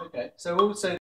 Okay, so also